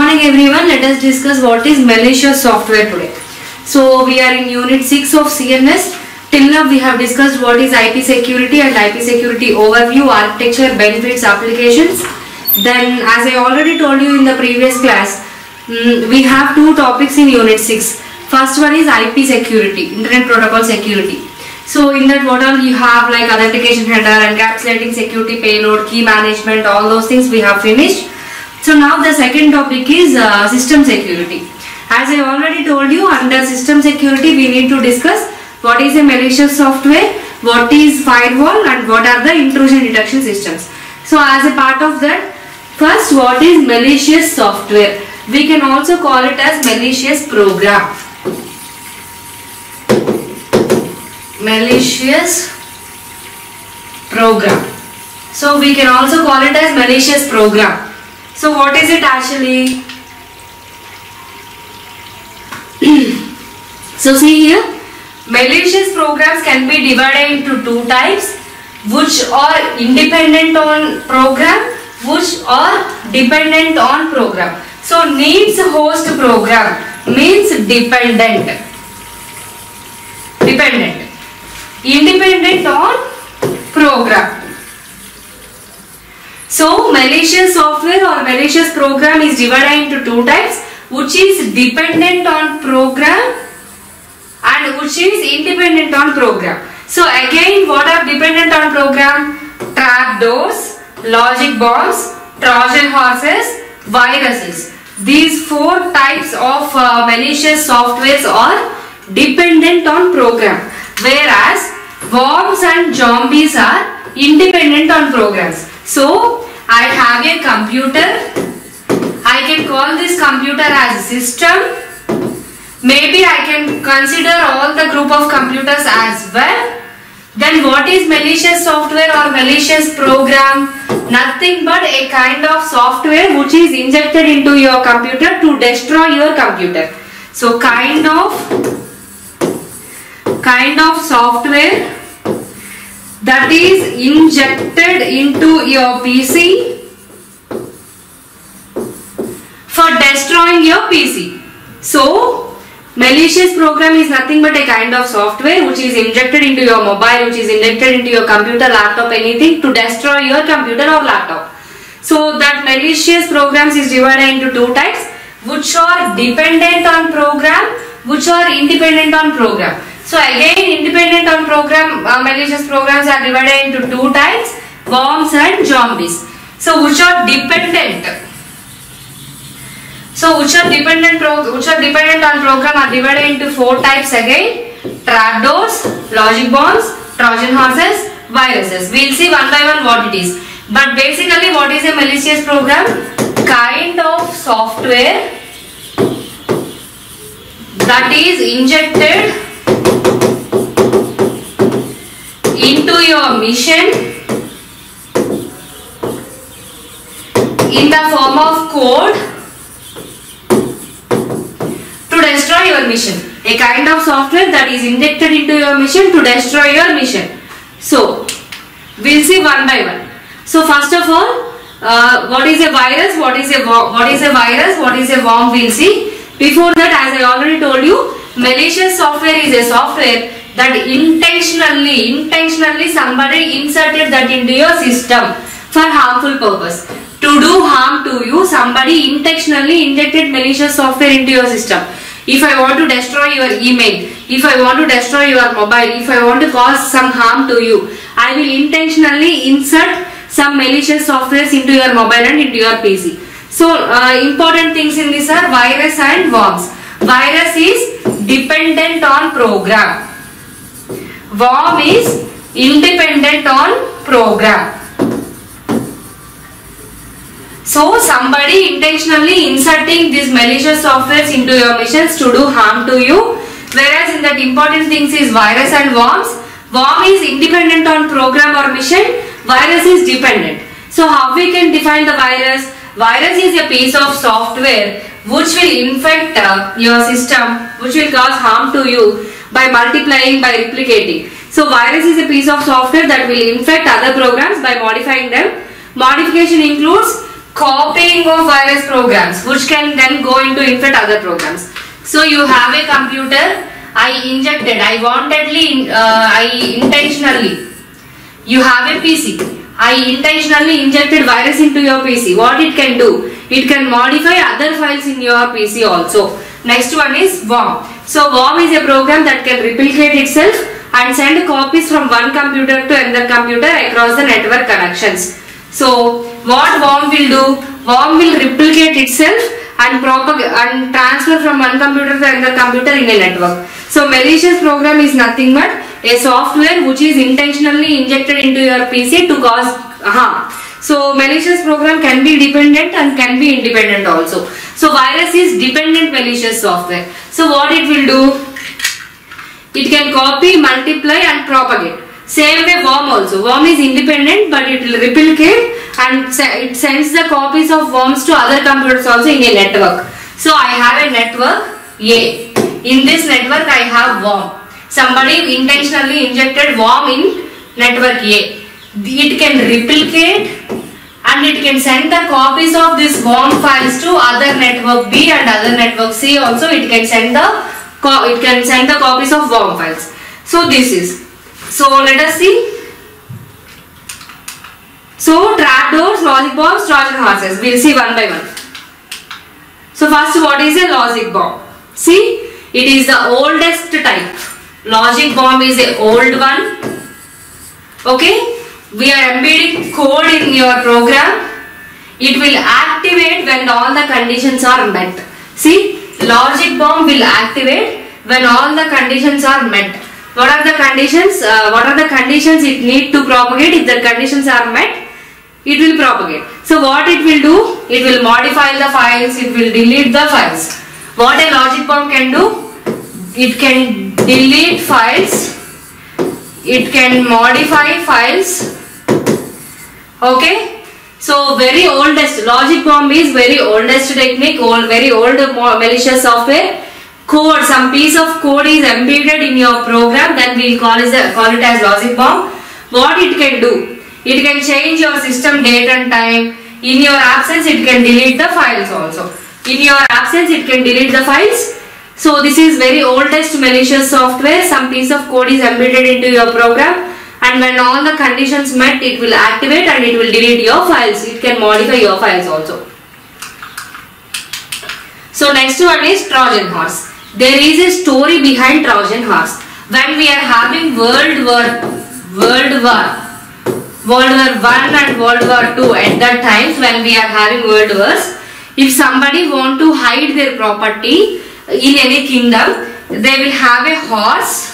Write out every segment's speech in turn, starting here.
morning everyone. Let us discuss what is malicious software today. So we are in unit 6 of CNS. Till now we have discussed what is IP security and IP security overview, architecture, benefits, applications. Then as I already told you in the previous class, mm, we have two topics in unit 6. First one is IP security, internet protocol security. So in that what all you have like authentication header, encapsulating security payload, key management, all those things we have finished. So now the second topic is uh, system security. As I already told you under system security we need to discuss what is a malicious software, what is firewall and what are the intrusion detection systems. So as a part of that first what is malicious software? We can also call it as malicious program. Malicious program. So we can also call it as malicious program. So what is it actually? so see here, malicious programs can be divided into two types which are independent on program which are dependent on program. So needs host program means dependent. Dependent. Independent on program. So malicious software or malicious program is divided into two types which is dependent on program and which is independent on program. So again what are dependent on program? Trapdoors, logic bombs, Trojan horses, viruses. These four types of uh, malicious softwares are dependent on program whereas worms and zombies are independent on programs. So I have a computer. I can call this computer as system. Maybe I can consider all the group of computers as well. Then what is malicious software or malicious program? Nothing but a kind of software which is injected into your computer to destroy your computer. So kind of kind of software that is injected into your PC for destroying your PC. So, malicious program is nothing but a kind of software which is injected into your mobile, which is injected into your computer, laptop, anything to destroy your computer or laptop. So, that malicious programs is divided into two types which are dependent on program, which are independent on program. So again independent on program uh, malicious programs are divided into two types worms and zombies. So which are dependent so which are dependent pro which are dependent on program are divided into four types again trapdoors, logic bombs, trojan horses, viruses. We will see one by one what it is. But basically what is a malicious program? Kind of software that is injected into your mission in the form of code to destroy your mission. A kind of software that is injected into your mission to destroy your mission. So, we'll see one by one. So, first of all, uh, what is a virus? What is a what is a virus? What is a worm? We'll see. Before that, as I already told you, malicious software is a software that intentionally, intentionally somebody inserted that into your system for harmful purpose. To do harm to you, somebody intentionally injected malicious software into your system. If I want to destroy your email, if I want to destroy your mobile, if I want to cause some harm to you, I will intentionally insert some malicious softwares into your mobile and into your PC. So, uh, important things in this are virus and worms. Virus is dependent on program worm is independent on program. So somebody intentionally inserting these malicious softwares into your missions to do harm to you. Whereas in that important things is virus and worms. Worm is independent on program or mission. Virus is dependent. So how we can define the virus? Virus is a piece of software which will infect uh, your system, which will cause harm to you by multiplying, by replicating. So virus is a piece of software that will infect other programs by modifying them. Modification includes copying of virus programs which can then go into infect other programs. So you have a computer, I injected, I wantedly, uh, I intentionally, you have a PC, I intentionally injected virus into your PC. What it can do? It can modify other files in your PC also. Next one is worm. So worm is a program that can replicate itself and send copies from one computer to another computer across the network connections. So what worm will do? Worm will replicate itself and and transfer from one computer to another computer in a network. So malicious program is nothing but a software which is intentionally injected into your PC to cause harm. So malicious program can be dependent and can be independent also. So virus is dependent malicious software. So what it will do? It can copy, multiply and propagate. Same way worm also. Worm is independent but it will replicate and it sends the copies of worms to other computers also in a network. So I have a network A. In this network I have worm. Somebody intentionally injected worm in network A. It can replicate and it can send the copies of this worm files to other network B and other network C also it can send the it can send the copies of worm files. So this is. So let us see. So trapdoors, logic bombs, Trojan horses. We'll see one by one. So first what is a logic bomb? See it is the oldest type. Logic bomb is a old one. Okay. We are embedding code in your program. It will activate when all the conditions are met. See logic bomb will activate when all the conditions are met. What are the conditions? Uh, what are the conditions it need to propagate? If the conditions are met, it will propagate. So what it will do? It will modify the files, it will delete the files. What a logic bomb can do? It can delete files, it can modify files. Okay. So very oldest logic bomb is very oldest technique, old, very old malicious software. Code, some piece of code is embedded in your program, then we will call call it as logic bomb. What it can do? It can change your system date and time. In your absence, it can delete the files also. In your absence, it can delete the files. So this is very oldest malicious software. Some piece of code is embedded into your program and when all the conditions met it will activate and it will delete your files. It can modify your files also. So next one is trojan horse. There is a story behind trojan horse. When we are having world war world war world war 1 and world war 2 at that times when we are having world wars if somebody want to hide their property in any kingdom they will have a horse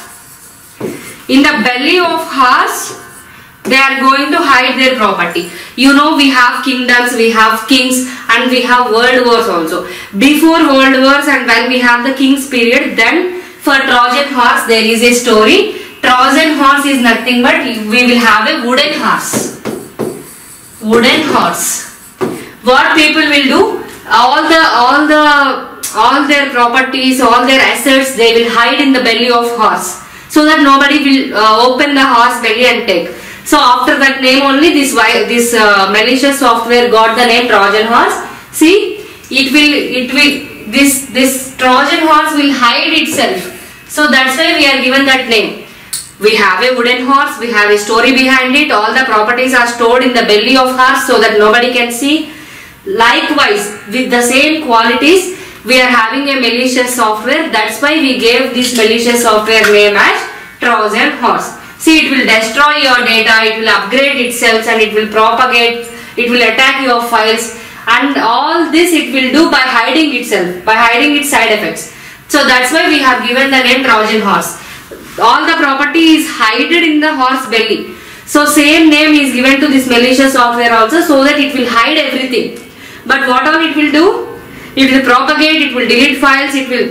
in the belly of horse they are going to hide their property. You know we have kingdoms we have kings and we have world wars also. Before world wars and when we have the kings period then for trojan horse there is a story. Trojan horse is nothing but we will have a wooden horse. Wooden horse. What people will do? All the all the all their properties all their assets they will hide in the belly of horse so that nobody will uh, open the horse belly and take. So after that name only this this uh, malicious software got the name Trojan horse. See, it will it will this this Trojan horse will hide itself. So that's why we are given that name. We have a wooden horse, we have a story behind it, all the properties are stored in the belly of horse so that nobody can see. Likewise, with the same qualities, we are having a malicious software that's why we gave this malicious software name as Trojan horse. See it will destroy your data, it will upgrade itself and it will propagate, it will attack your files and all this it will do by hiding itself, by hiding its side effects. So that's why we have given the name Trojan horse. All the property is hidden in the horse belly. So same name is given to this malicious software also so that it will hide everything. But what all it will do? it will propagate it will delete files it will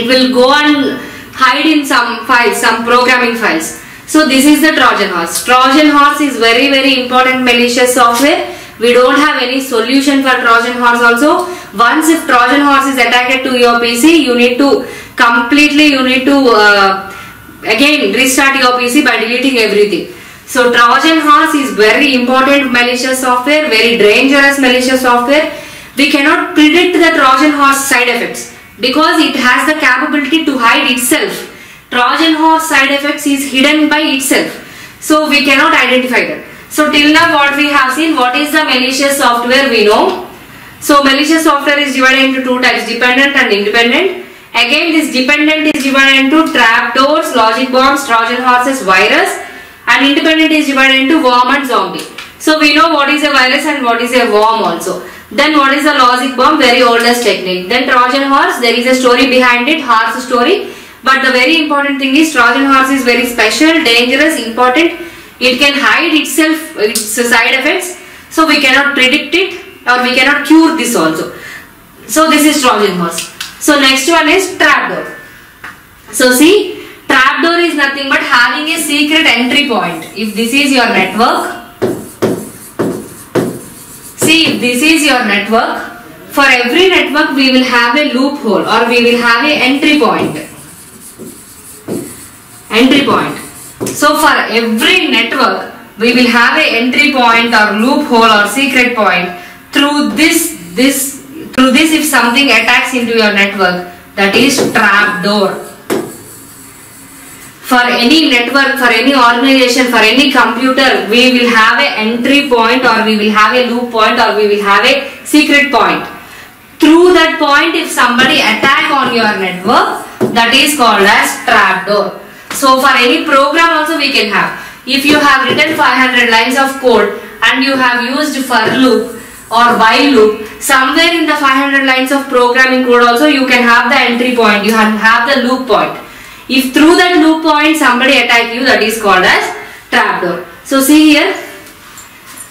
it will go and hide in some files some programming files. So this is the trojan horse. Trojan horse is very very important malicious software. We don't have any solution for trojan horse also. Once if trojan horse is attacked to your pc you need to completely you need to uh, again restart your pc by deleting everything. So Trojan horse is very important malicious software, very dangerous malicious software. We cannot predict the Trojan horse side effects because it has the capability to hide itself. Trojan horse side effects is hidden by itself. So we cannot identify them. So till now what we have seen, what is the malicious software we know. So malicious software is divided into two types, dependent and independent. Again this dependent is divided into trapdoors, logic bombs, Trojan horses, virus and independent is divided into worm and zombie. So we know what is a virus and what is a worm also. Then what is a logic bomb? Very oldest technique. Then Trojan horse, there is a story behind it, horse story. But the very important thing is Trojan horse is very special, dangerous, important. It can hide itself, its side effects. So we cannot predict it or we cannot cure this also. So this is Trojan horse. So next one is trapdoor. So see, trapdoor is nothing but having a secret entry point. If this is your network, this is your network, for every network we will have a loophole or we will have a entry point. Entry point. So for every network we will have a entry point or loophole or secret point through this this through this if something attacks into your network that is trapdoor for any network, for any organization, for any computer, we will have a entry point or we will have a loop point or we will have a secret point. Through that point, if somebody attack on your network, that is called as trapdoor. So for any program also we can have. If you have written 500 lines of code and you have used for loop or while loop, somewhere in the 500 lines of programming code also you can have the entry point, you have the loop point. If through that loop point somebody attack you that is called as trapdoor. So see here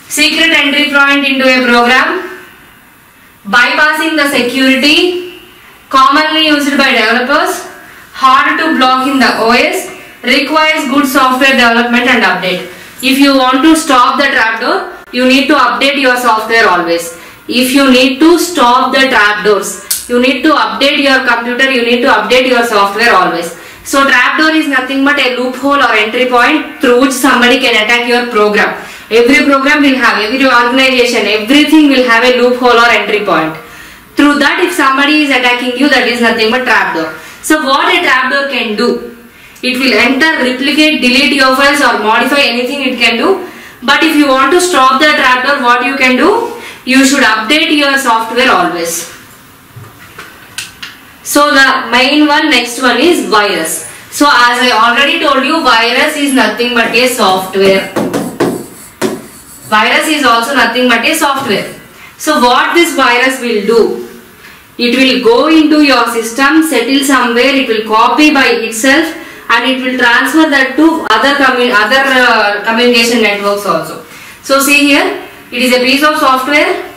secret entry point into a program bypassing the security commonly used by developers hard to block in the OS requires good software development and update. If you want to stop the trapdoor you need to update your software always. If you need to stop the trapdoors you need to update your computer you need to update your software always. So trapdoor is nothing but a loophole or entry point through which somebody can attack your program. Every program will have, every organization, everything will have a loophole or entry point. Through that if somebody is attacking you that is nothing but trapdoor. So what a trapdoor can do? It will enter, replicate, delete your files or modify anything it can do. But if you want to stop the trapdoor what you can do? You should update your software always. So the main one next one is virus. So as I already told you virus is nothing but a software. Virus is also nothing but a software. So what this virus will do? It will go into your system, settle somewhere, it will copy by itself and it will transfer that to other, commu other uh, communication networks also. So see here, it is a piece of software.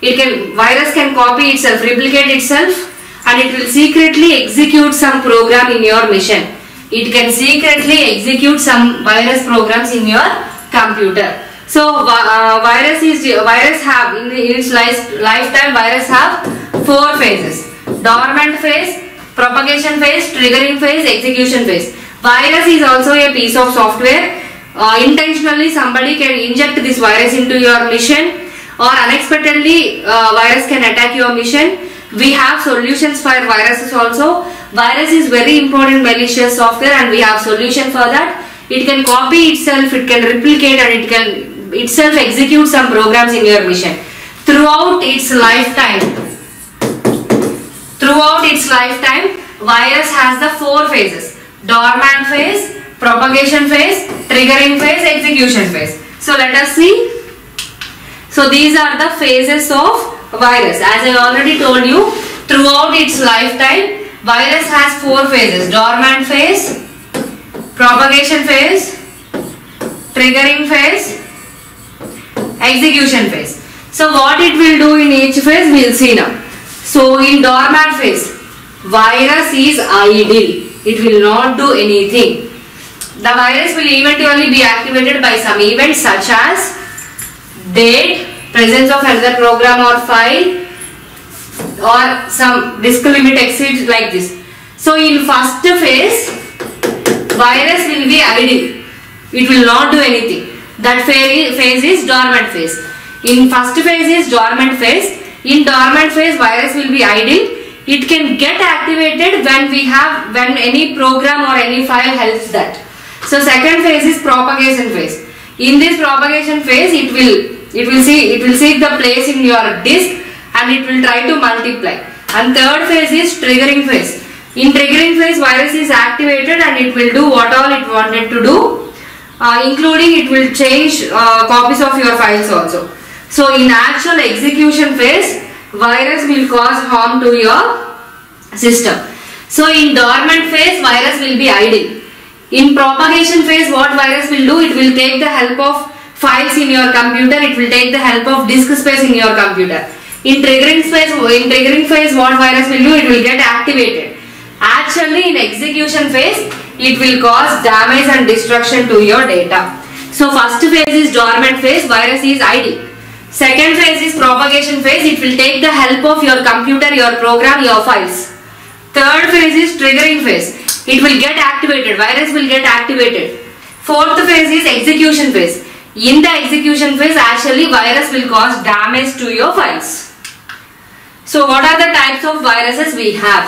It can virus can copy itself, replicate itself and it will secretly execute some program in your machine. It can secretly execute some virus programs in your computer. So uh, virus is virus have in, its life, lifetime virus have four phases: dormant phase, propagation phase, triggering phase, execution phase. Virus is also a piece of software. Uh, intentionally somebody can inject this virus into your machine or unexpectedly uh, virus can attack your machine we have solutions for viruses also. Virus is very important malicious software and we have solution for that. It can copy itself, it can replicate and it can itself execute some programs in your machine. Throughout its lifetime, throughout its lifetime, virus has the four phases. Dormant phase, propagation phase, triggering phase, execution phase. So let us see. So these are the phases of virus. As I already told you, throughout its lifetime, virus has four phases. Dormant phase, propagation phase, triggering phase, execution phase. So what it will do in each phase, we will see now. So in dormant phase, virus is idle. It will not do anything. The virus will eventually be activated by some events such as date, presence of another program or file or some disk limit exceeds like this. So in first phase virus will be idle. it will not do anything. That phase, is dormant phase. In first phase is dormant phase. In dormant phase, virus will be idle. It can get activated when we have when any program or any file helps that. So second phase is propagation phase. In this propagation phase, it will it will see it will seek the place in your disk and it will try to multiply. And third phase is triggering phase. In triggering phase, virus is activated and it will do what all it wanted to do, uh, including it will change uh, copies of your files also. So in actual execution phase, virus will cause harm to your system. So in dormant phase, virus will be idle. In propagation phase, what virus will do? It will take the help of files in your computer. It will take the help of disk space in your computer. In triggering phase, in triggering phase, what virus will do? It will get activated. Actually, in execution phase, it will cause damage and destruction to your data. So first phase is dormant phase, virus is idle. Second phase is propagation phase, it will take the help of your computer, your program, your files. Third phase is triggering phase, it will get activated, virus will get activated. Fourth phase is execution phase. In the execution phase, actually virus will cause damage to your files. So what are the types of viruses we have?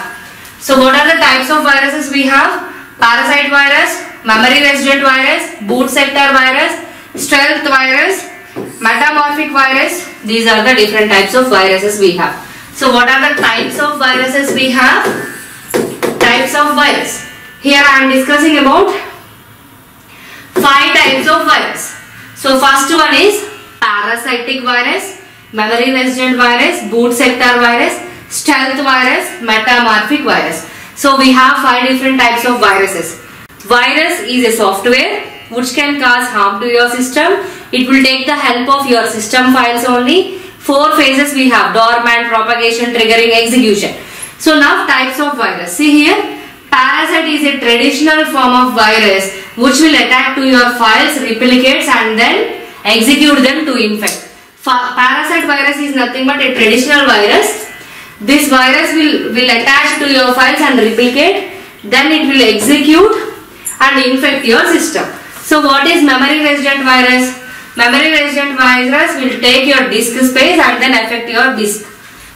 So what are the types of viruses we have? Parasite virus, memory resident virus, boot sector virus, stealth virus, metamorphic virus. These are the different types of viruses we have. So what are the types of viruses we have? Types of virus. Here I am discussing about five types of virus. So first one is parasitic virus, memory resident virus, boot sector virus, stealth virus, metamorphic virus. So we have five different types of viruses. Virus is a software which can cause harm to your system. It will take the help of your system files only. Four phases we have dormant, propagation, triggering, execution. So now types of virus. See here, parasite is a traditional form of virus which will attack to your files, replicates and then execute them to infect. Parasite virus is nothing but a traditional virus this virus will, will attach to your files and replicate. Then it will execute and infect your system. So what is memory resident virus? Memory resident virus will take your disk space and then affect your disk.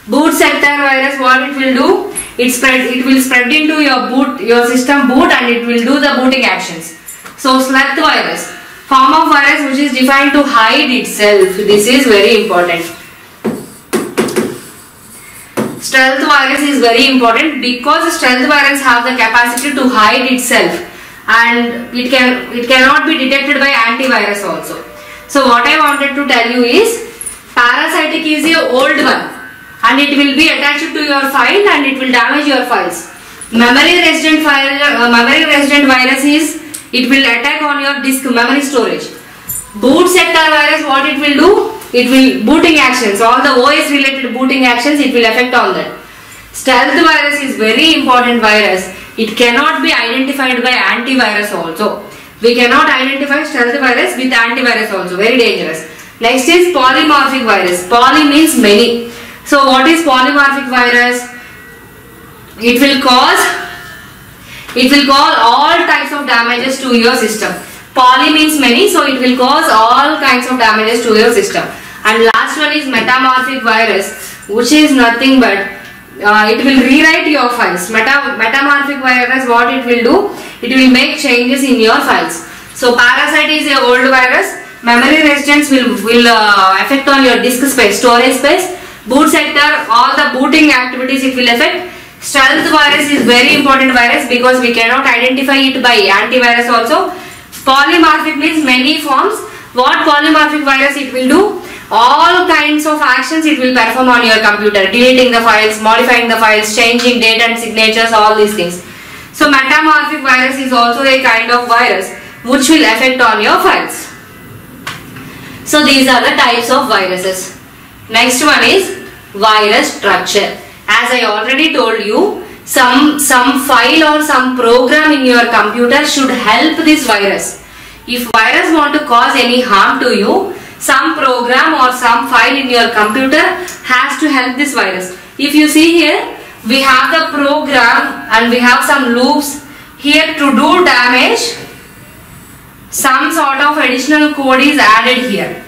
Boot sector virus, what it will do? It spread. It will spread into your boot, your system boot, and it will do the booting actions. So stealth virus, form of virus which is defined to hide itself. This is very important. Stealth virus is very important because stealth virus have the capacity to hide itself and it can it cannot be detected by antivirus also. So what I wanted to tell you is parasitic is a old one and it will be attached to your file and it will damage your files. Memory resident file uh, memory resident virus is it will attack on your disk memory storage. Boot sector virus what it will do? It will booting actions. All the OS related booting actions it will affect on that. Stealth virus is very important virus. It cannot be identified by antivirus also. We cannot identify stealth virus with antivirus also. Very dangerous. Next is polymorphic virus. Poly means many. So what is polymorphic virus? It will cause it will cause all types of damages to your system. Poly means many so it will cause all kinds of damages to your system. And last one is metamorphic virus which is nothing but uh, it will rewrite your files. Meta metamorphic virus what it will do? It will make changes in your files. So parasite is a old virus. Memory residence will will uh, affect on your disk space storage space. Boot sector all the booting activities it will affect stealth virus is very important virus because we cannot identify it by antivirus also. Polymorphic means many forms. What polymorphic virus it will do? All kinds of actions it will perform on your computer. Deleting the files modifying the files changing date and signatures all these things. So metamorphic virus is also a kind of virus which will affect on your files. So these are the types of viruses. Next one is virus structure as i already told you some some file or some program in your computer should help this virus if virus want to cause any harm to you some program or some file in your computer has to help this virus. If you see here, we have the program and we have some loops here to do damage some sort of additional code is added here.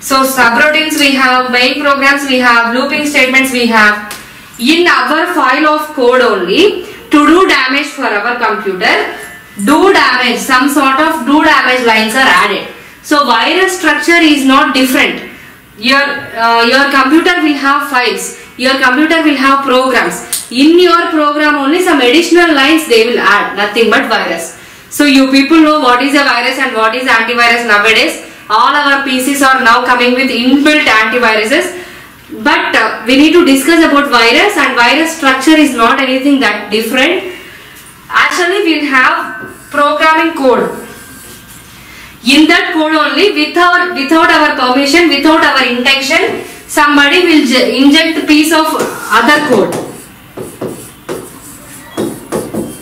So subroutines we have, main programs we have, looping statements we have. In our file of code only, to do damage for our computer, do damage, some sort of do damage lines are added. So virus structure is not different. Your, uh, your computer will have files, your computer will have programs. In your program only some additional lines they will add, nothing but virus. So you people know what is a virus and what is antivirus nowadays. All our PCs are now coming with inbuilt antiviruses. But uh, we need to discuss about virus and virus structure is not anything that different. Actually we will have programming code. In that code only without, without our permission, without our intention, somebody will inject piece of other code.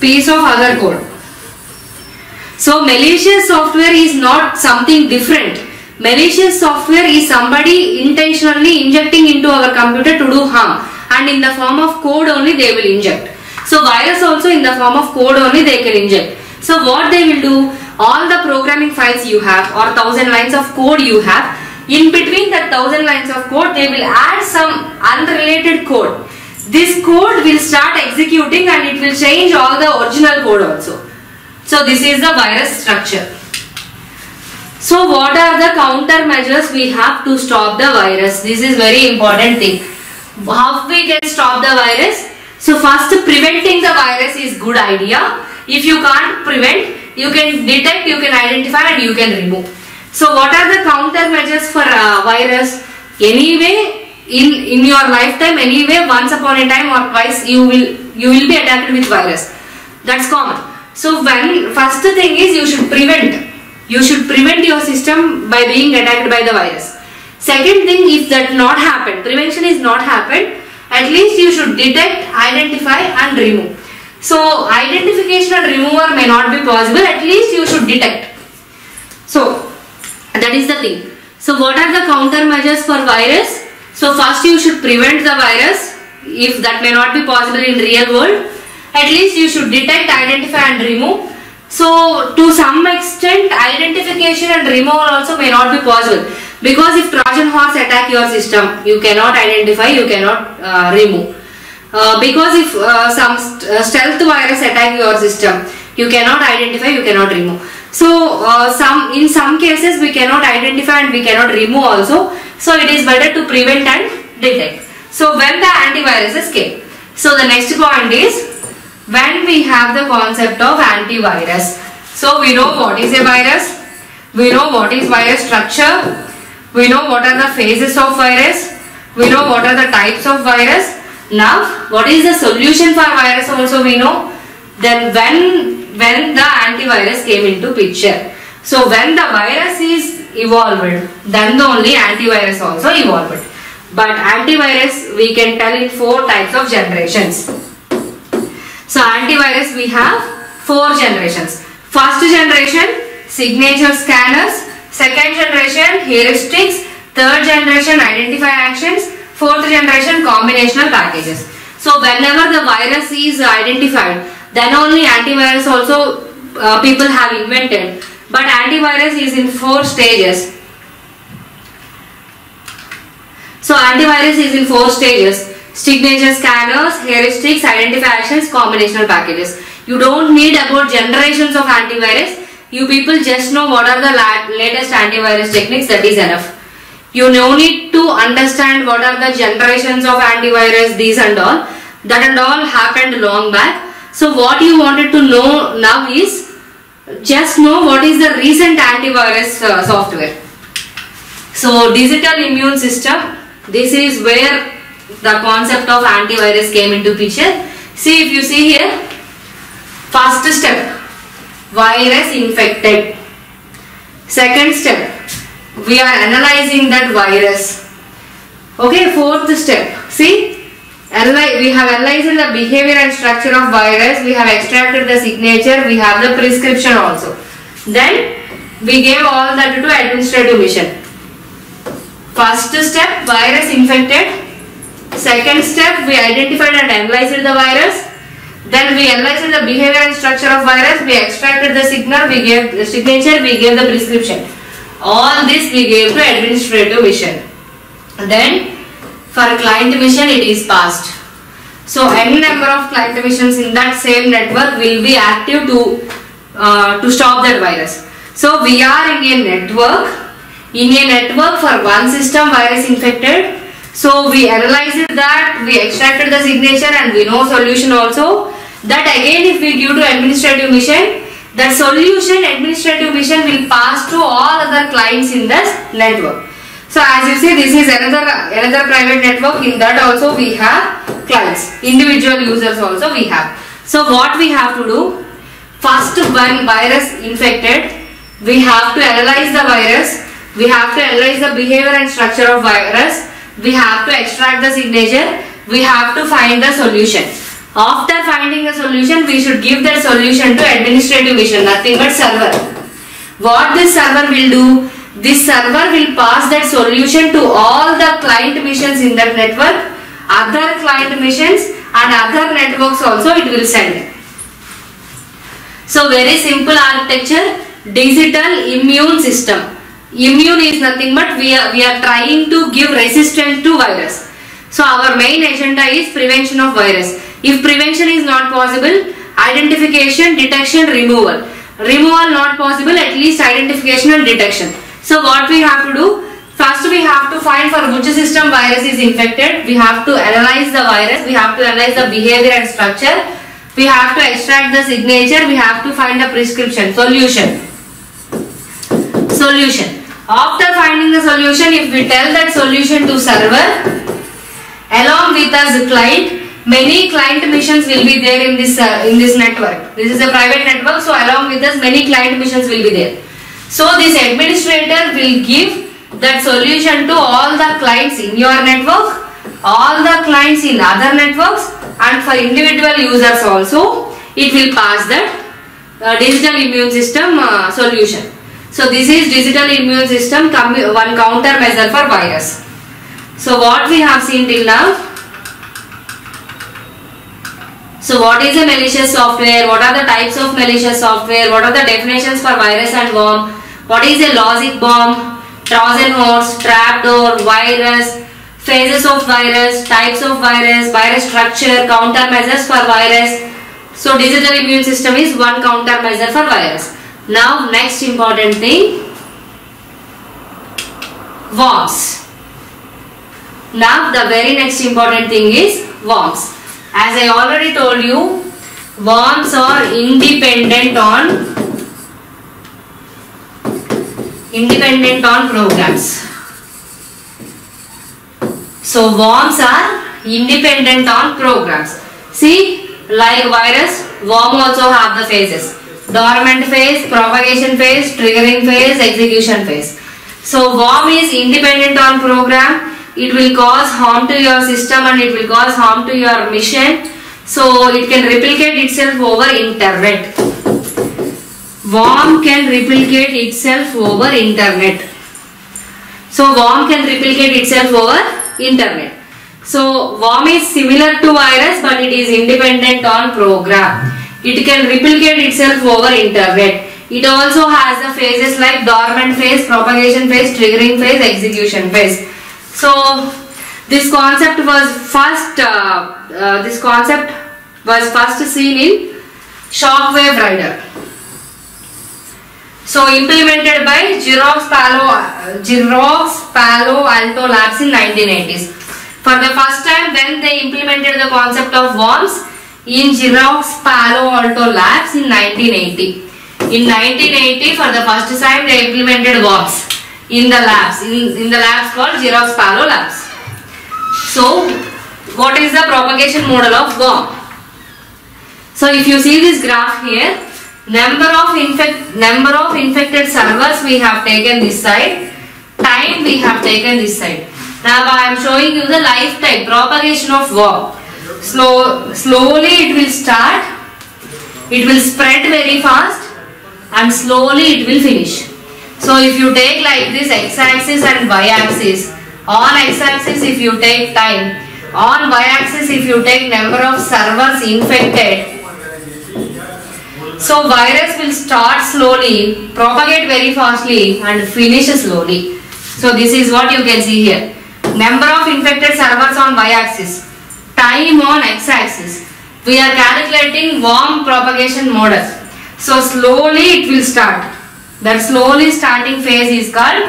Piece of other code. So malicious software is not something different. Malicious software is somebody intentionally injecting into our computer to do harm and in the form of code only they will inject. So virus also in the form of code only they can inject. So what they will do, all the programming files you have or thousand lines of code you have, in between that thousand lines of code they will add some unrelated code. This code will start executing and it will change all the original code also. So this is the virus structure. So what are the countermeasures we have to stop the virus? This is very important thing. How we can stop the virus? So first preventing the virus is good idea. If you can't prevent, you can detect, you can identify and you can remove. So what are the countermeasures for uh, virus? Anyway, in, in your lifetime, anyway, once upon a time or twice you will you will be attacked with virus. That's common. So when first thing is you should prevent. You should prevent your system by being attacked by the virus. Second thing, if that not happen, prevention is not happened, at least you should detect, identify and remove. So identification and removal may not be possible, at least you should detect. So that is the thing. So what are the countermeasures for virus? So first you should prevent the virus if that may not be possible in real world. At least you should detect, identify and remove. So to some extent identification and removal also may not be possible because if Trojan horse attack your system you cannot identify, you cannot uh, remove. Uh, because if uh, some st- uh, stealth virus attack your system you cannot identify, you cannot remove. So uh, some in some cases we cannot identify and we cannot remove also. So it is better to prevent and detect. So when the antiviruses came. So the next point is when we have the concept of antivirus. So we know what is a virus, we know what is virus structure, we know what are the phases of virus, we know what are the types of virus. Now what is the solution for virus also we know. Then when when the antivirus came into picture. So when the virus is evolved, then the only antivirus also evolved. But antivirus we can tell in four types of generations. So antivirus we have four generations. First generation signature scanners, second generation heuristics, third generation identify actions, fourth generation combinational packages. So whenever the virus is identified, then only antivirus also uh, people have invented. But antivirus is in four stages. So antivirus is in four stages. Signature scanners, heuristics, identify actions, combinational packages. You don't need about generations of antivirus. You people just know what are the latest antivirus techniques that is enough. You no need to understand what are the generations of antivirus, these and all. That and all happened long back. So what you wanted to know now is just know what is the recent antivirus uh, software. So digital immune system, this is where the concept of antivirus came into picture. See if you see here, first step, virus infected. Second step, we are analyzing that virus. Okay, fourth step, see, we have analyzed the behavior and structure of virus, we have extracted the signature, we have the prescription also. Then we gave all that to administrative mission. First step, virus infected. Second step, we identified and analyzed the virus. Then we analyzed the behavior and structure of virus. We extracted the signal. We gave the signature. We gave the prescription. All this we gave to administrative mission. Then for client mission it is passed. So any number of client missions in that same network will be active to uh, to stop that virus. So we are in a network. In a network for one system virus infected. So we analyzed that, we extracted the signature and we know solution also. That again if we give to administrative mission, that solution administrative mission will pass to all other clients in this network. So as you see this is another another private network in that also we have clients individual users also we have. So what we have to do first when virus infected we have to analyze the virus we have to analyze the behavior and structure of virus we have to extract the signature. We have to find the solution. After finding the solution we should give that solution to administrative mission nothing but server. What this server will do? This server will pass that solution to all the client missions in that network other client missions and other networks also it will send. So very simple architecture digital immune system immune is nothing but we are we are trying to give resistance to virus. So our main agenda is prevention of virus. If prevention is not possible identification detection removal. Removal not possible at least identification and detection. So what we have to do? First we have to find for which system virus is infected. We have to analyze the virus. We have to analyze the behavior and structure. We have to extract the signature. We have to find a prescription solution solution. After finding the solution if we tell that solution to server along with us client many client missions will be there in this uh, in this network. This is a private network so along with us many client missions will be there. So this administrator will give that solution to all the clients in your network all the clients in other networks and for individual users also it will pass that uh, digital immune system uh, solution so this is digital immune system one countermeasure for virus. So what we have seen till now. So what is a malicious software? What are the types of malicious software? What are the definitions for virus and worm? What is a logic bomb? Trojan horse, trapdoor, virus, phases of virus, types of virus, virus structure, countermeasures for virus. So digital immune system is one countermeasure for virus. Now next important thing worms. Now the very next important thing is worms. As I already told you worms are independent on independent on programs. So worms are independent on programs. See like virus worm also have the phases dormant phase, propagation phase, triggering phase, execution phase. So worm is independent on program. It will cause harm to your system and it will cause harm to your mission. So it can replicate itself over internet. Worm can replicate itself over internet. So worm can replicate itself over internet. So worm is similar to virus but it is independent on program. It can replicate itself over internet. It also has the phases like dormant phase, propagation phase, triggering phase, execution phase. So this concept was first uh, uh, this concept was first seen in Shockwave Rider. So implemented by Xerox Palo Xerox Palo Alto Labs in 1980s. For the first time when they implemented the concept of worms in Xerox Palo Alto Labs in 1980. In 1980 for the first time they implemented worms in the labs, in, in the labs called Xerox Palo Labs. So what is the propagation model of worm? So if you see this graph here, number of infect number of infected servers we have taken this side, time we have taken this side. Now I am showing you the lifetime propagation of worm. Slow, slowly it will start, it will spread very fast and slowly it will finish. So if you take like this x-axis and y-axis, on x-axis if you take time, on y-axis if you take number of servers infected, So virus will start slowly, propagate very fastly and finish slowly. So this is what you can see here. Number of infected servers on y-axis, time on x-axis. We are calculating worm propagation model. So slowly it will start. That slowly starting phase is called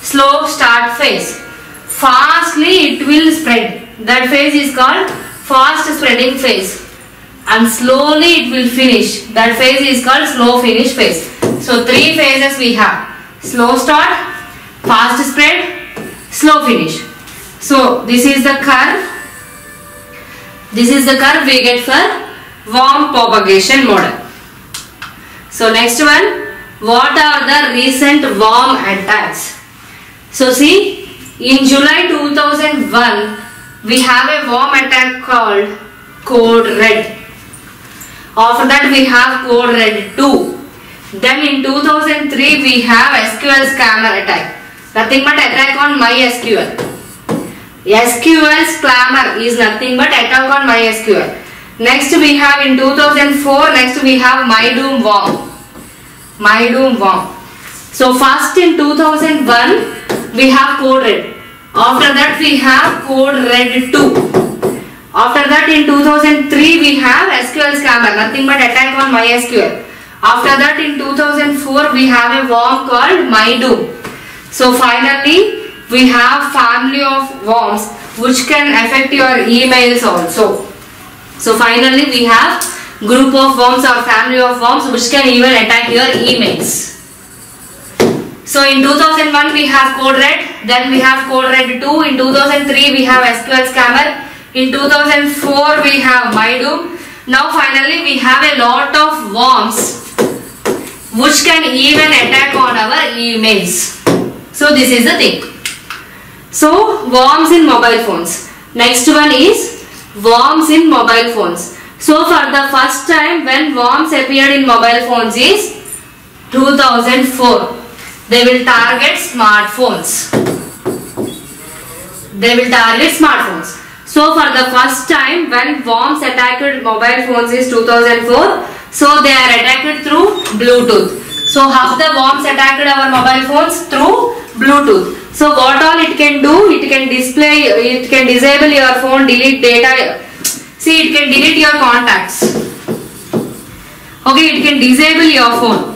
slow start phase. Fastly it will spread. That phase is called fast spreading phase. And slowly it will finish. That phase is called slow finish phase. So three phases we have. Slow start, fast spread, slow finish. So this is the curve. This is the curve we get for worm propagation model. So next one, what are the recent worm attacks? So see, in July 2001, we have a worm attack called Code Red. After that we have Code Red 2. Then in 2003 we have SQL Slammer attack. Nothing but attack on MySQL. SQL Slammer is nothing but attack on MySQL. Next we have in 2004, next we have MyDoom worm. MyDoom worm. So first in 2001 we have Code Red. After that we have Code Red 2. After that in 2003 we have SQL Slammer, nothing but attack on MySQL. After that in 2004 we have a worm called MyDoom. So finally we have family of worms which can affect your emails also. So finally we have group of worms or family of worms which can even attack your emails. So in 2001 we have Code Red, then we have Code Red 2, in 2003 we have SQL Slammer, in 2004 we have MyDoom. Now finally we have a lot of worms which can even attack on our emails. So this is the thing. So worms in mobile phones. Next one is worms in mobile phones. So for the first time when worms appeared in mobile phones is 2004. They will target smartphones. They will target smartphones. So for the first time when worms attacked mobile phones is 2004. So they are attacked through Bluetooth. So how the worms attacked our mobile phones? Through Bluetooth. So what all it can do? It can display, it can disable your phone, delete data. See it can delete your contacts. Okay, it can disable your phone.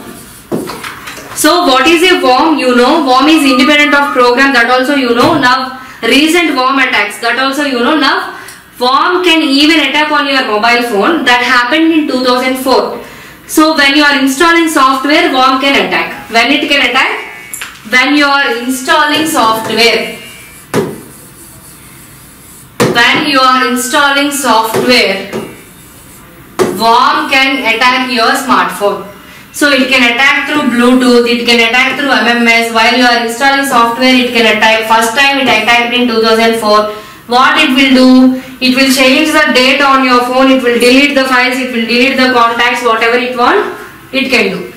So what is a worm? You know, worm is independent of program that also you know. Now recent worm attacks that also you know. Now worm can even attack on your mobile phone that happened in 2004. So when you are installing software, worm can attack. When it can attack? When you are installing software. When you are installing software, worm can attack your smartphone. So it can attack through Bluetooth, it can attack through MMS. While you are installing software, it can attack. First time it attacked in 2004. What it will do? It will change the date on your phone, it will delete the files, it will delete the contacts, whatever it want, it can do.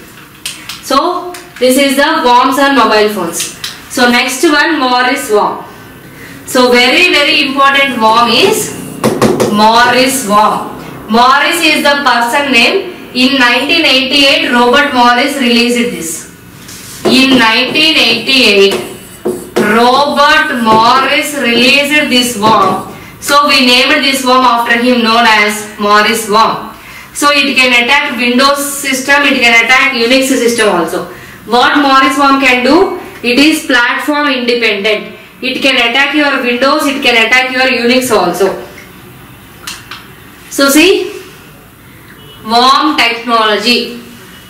So this is the worms on mobile phones. So next one Morris worm. So very very important worm is Morris worm. Morris is the person name. In 1988 Robert Morris released this. In 1988 Robert Morris released this worm. So we named this worm after him known as Morris worm. So it can attack Windows system, it can attack Unix system also. What Morris worm can do? It is platform independent. It can attack your Windows, it can attack your Unix also. So see, worm technology.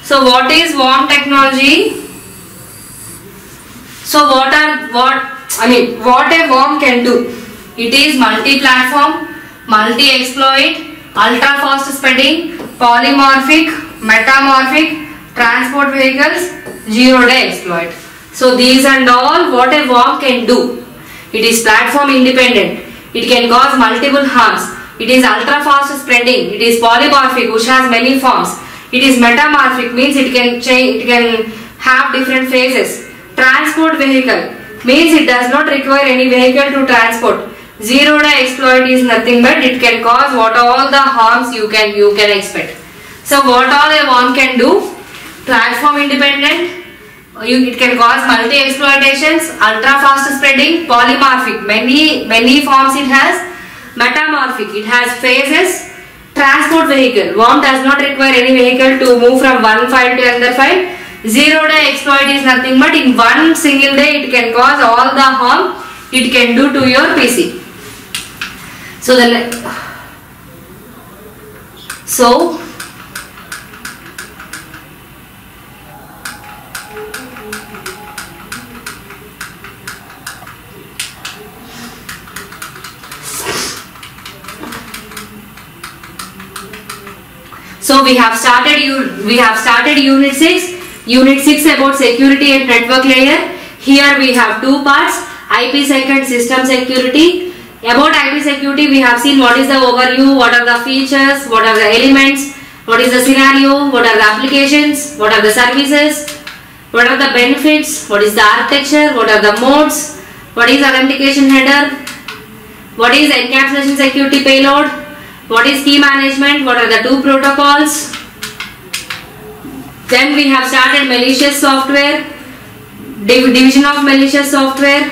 So what is worm technology? So what are what I mean what a worm can do? It is multi-platform, multi-exploit, ultra-fast spreading, polymorphic, metamorphic, transport vehicles, zero-day exploit. So these and all what a worm can do. It is platform independent. It can cause multiple harms. It is ultra-fast spreading. It is polymorphic which has many forms. It is metamorphic means it can change. It can have different phases. Transport vehicle means it does not require any vehicle to transport. Zero day exploit is nothing but it can cause what all the harms you can you can expect. So what all a worm can do? Platform independent, Uh, you, it can cause multi exploitations, ultra fast spreading, polymorphic. Many many forms it has. Metamorphic. It has phases. Transport vehicle. Worm does not require any vehicle to move from one file to another file. Zero day exploit is nothing but in one single day it can cause all the harm it can do to your PC. So the so So we have started we have started unit 6 unit 6 about security and network layer. Here we have two parts IPsec and system security. About IP security we have seen what is the overview what are the features what are the elements what is the scenario what are the applications what are the services what are the benefits what is the architecture what are the modes what is authentication header what is encapsulation security payload what is key management? What are the two protocols? Then we have started malicious software div- division of malicious software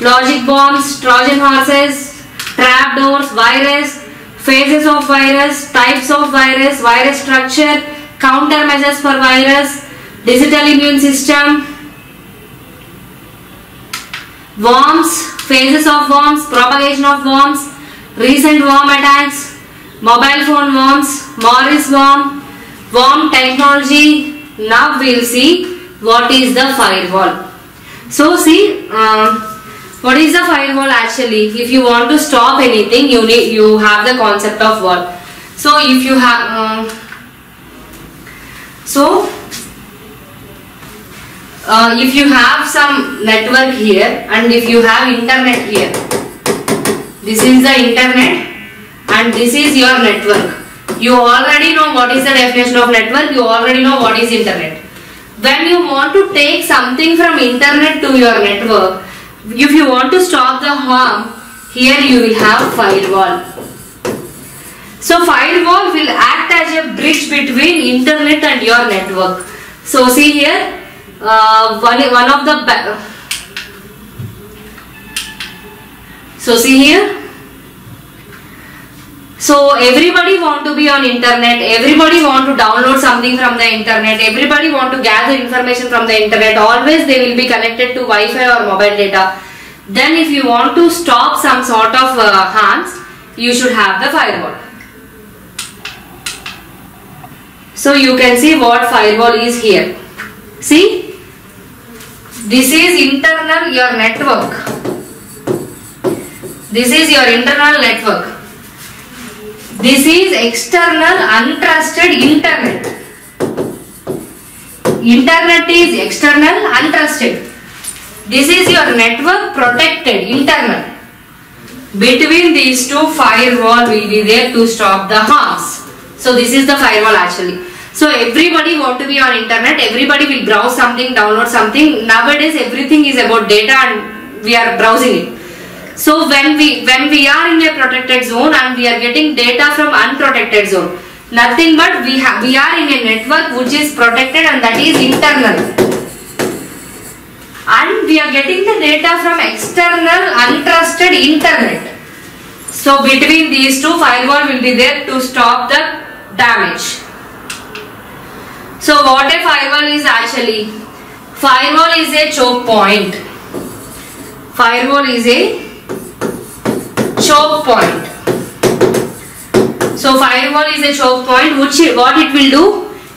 logic bombs trojan horses trapdoors virus phases of virus types of virus virus structure countermeasures for virus digital immune system worms phases of worms propagation of worms recent worm attacks. Mobile phone worms. Morris worm. Worm technology. Now we'll see what is the firewall. So see uh, what is the firewall actually? If you want to stop anything you need you have the concept of wall. So if you have uh, so uh, if you have some network here and if you have internet here this is the internet and this is your network. You already know what is the definition of network. You already know what is internet. When you want to take something from internet to your network if you want to stop the harm here you will have firewall. So firewall will act as a bridge between internet and your network. So see here uh, one, one of the so see here? So everybody want to be on internet. Everybody want to download something from the internet. Everybody want to gather information from the internet. Always they will be connected to wi-fi or mobile data. Then if you want to stop some sort of uh, harms you should have the firewall. So you can see what firewall is here. See? This is internal your network this is your internal network this is external untrusted internet. Internet is external untrusted. This is your network protected internal. Between these two firewall will be there to stop the harms. So this is the firewall actually. So everybody want to be on internet. Everybody will browse something, download something. Nowadays everything is about data and we are browsing it. So when we when we are in a protected zone and we are getting data from unprotected zone, nothing but we have we are in a network which is protected and that is internal. And we are getting the data from external untrusted internet. So between these two firewall will be there to stop the damage. So what a firewall is actually? Firewall is a choke point. Firewall is a choke point. So firewall is a choke point which what it will do?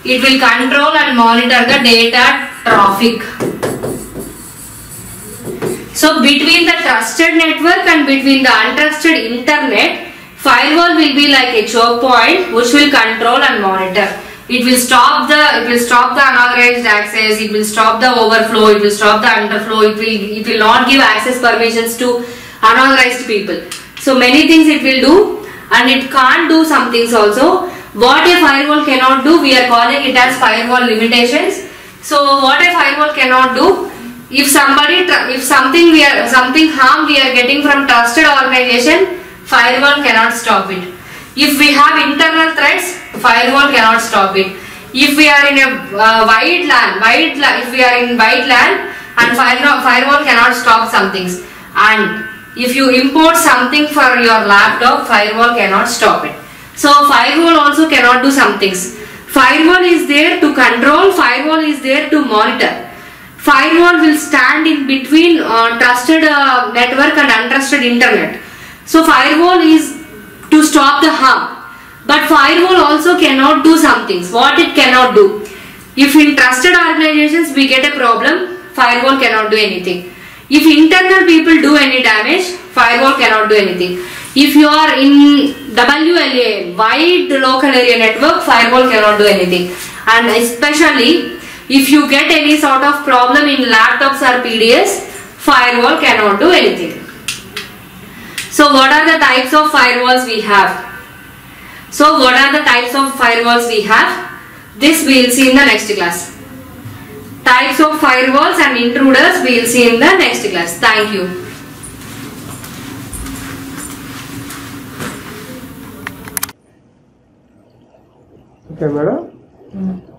It will control and monitor the data traffic. So between the trusted network and between the untrusted internet, firewall will be like a choke point which will control and monitor. It will stop the it will stop the unauthorized access, it will stop the overflow, it will stop the underflow, it will it will not give access permissions to unauthorized people. So many things it will do and it can't do some things also. What a firewall cannot do, we are calling it as firewall limitations. So what a firewall cannot do, if somebody, if something we are, something harm we are getting from trusted organization, firewall cannot stop it. If we have internal threats, firewall cannot stop it. If we are in a uh, wide land, wide if we are in wide land and firewall, firewall cannot stop some things. And if you import something for your laptop, firewall cannot stop it. So firewall also cannot do some things. Firewall is there to control, firewall is there to monitor. Firewall will stand in between uh, trusted uh, network and untrusted internet. So firewall is to stop the harm. But firewall also cannot do some things. What it cannot do? If in trusted organizations we get a problem, firewall cannot do anything. If internal people do any damage, firewall cannot do anything. If you are in WLA, wide local area network, firewall cannot do anything. And especially if you get any sort of problem in laptops or PDS, firewall cannot do anything. So what are the types of firewalls we have? So what are the types of firewalls we have? This we will see in the next class. Types of firewalls and intruders we will see in the next class. Thank you. Okay, madam. Hmm.